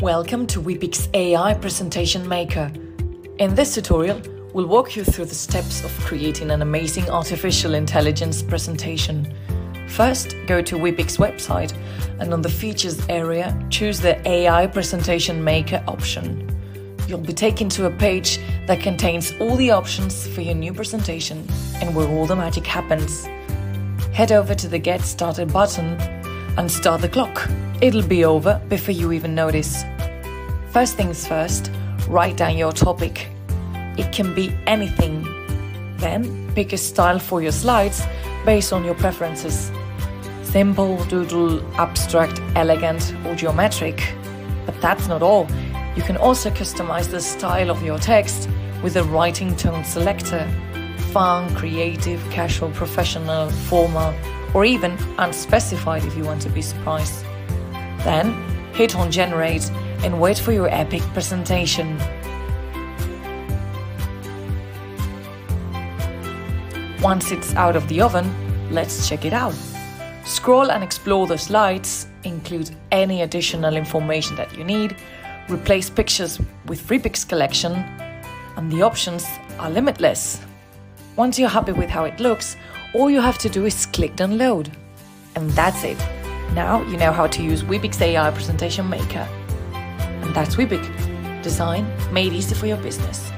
Welcome to Wepik's AI Presentation Maker. In this tutorial, we'll walk you through the steps of creating an amazing artificial intelligence presentation. First, go to Wepik's website and on the Features area, choose the AI Presentation Maker option. You'll be taken to a page that contains all the options for your new presentation and where all the magic happens. Head over to the Get Started button and start the clock. It'll be over before you even notice. First things first, write down your topic. It can be anything. Then pick a style for your slides based on your preferences. Simple, doodle, abstract, elegant, or geometric. But that's not all. You can also customize the style of your text with the writing tone selector. Fun, creative, casual, professional, formal, or even unspecified if you want to be surprised. Then hit on generate and wait for your epic presentation. Once it's out of the oven, let's check it out. Scroll and explore the slides, include any additional information that you need, replace pictures with Freepik's collection, and the options are limitless. Once you're happy with how it looks, all you have to do is click download. And that's it. Now you know how to use Wepik's AI Presentation Maker. And that's Wepik's, design made easy for your business.